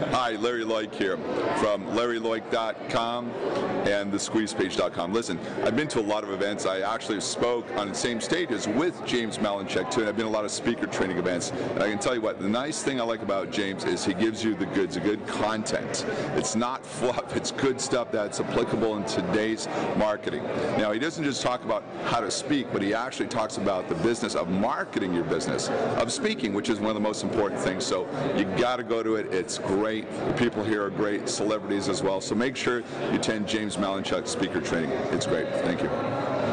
Hi, Larry Loik here from LarryLoik.com and thesqueezepage.com. Listen, I've been to a lot of events. I actually spoke on the same stages with James Malinchak too, and I've been to a lot of speaker training events. And I can tell you what, the nice thing I like about James is he gives you the goods, the good content. It's not fluff, it's good stuff that's applicable in today's marketing. Now, he doesn't just talk about how to speak, but he actually talks about the business of marketing your business, of speaking, which is one of the most important things. So you got to go to it. It's great. The people here are great, celebrities as well. So make sure you attend James Malinchak speaker training. It's great. Thank you.